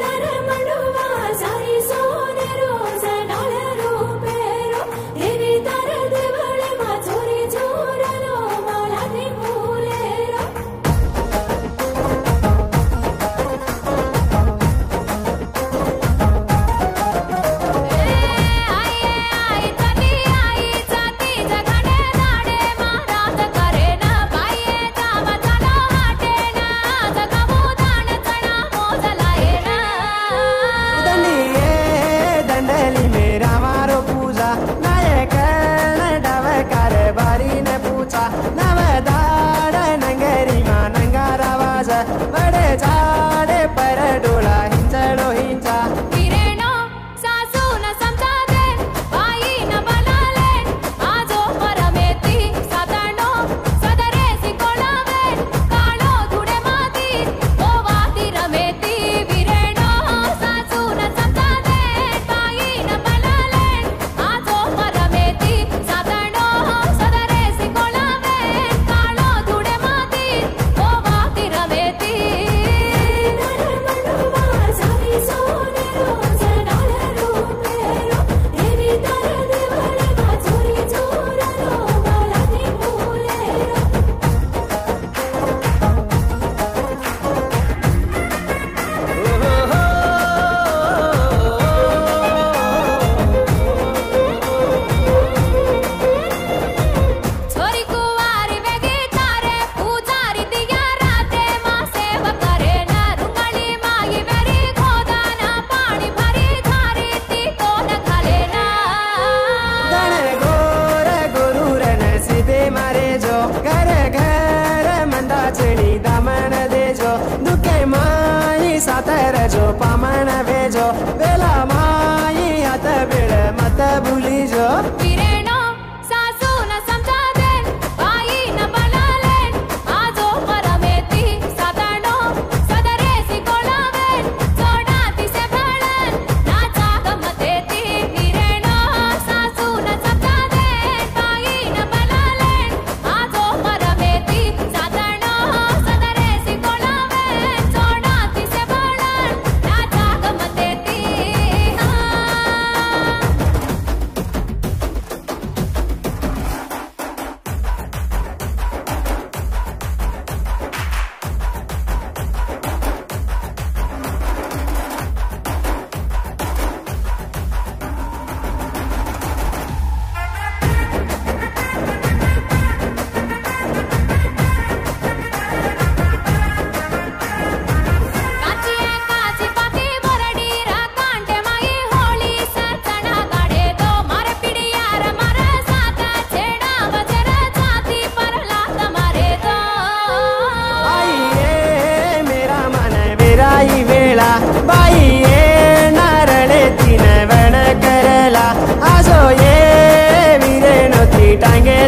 தரமடும் साथ रजो पामण भेजो। बेल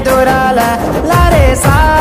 dorala, la re sa.